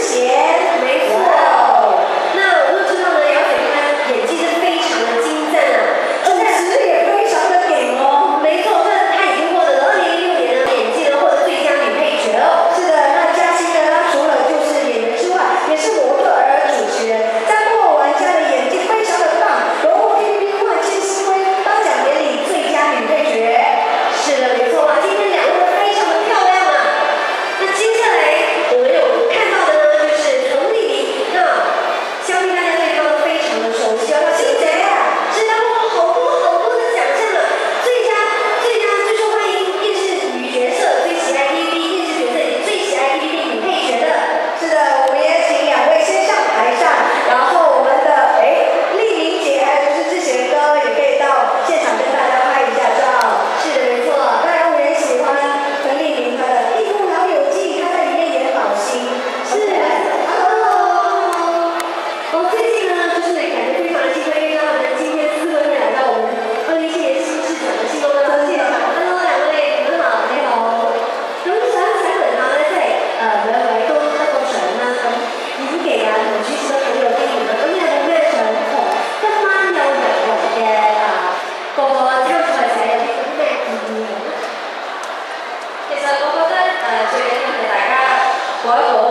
鞋。Michael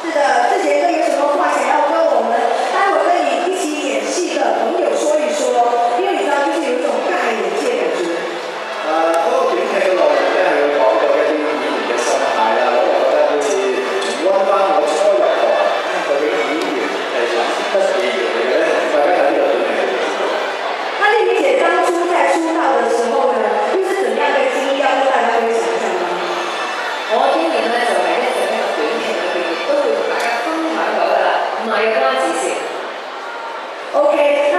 是的有个高级 ok